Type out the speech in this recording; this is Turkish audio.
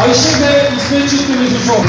Ayşe ve İsmet çiftimizi çok.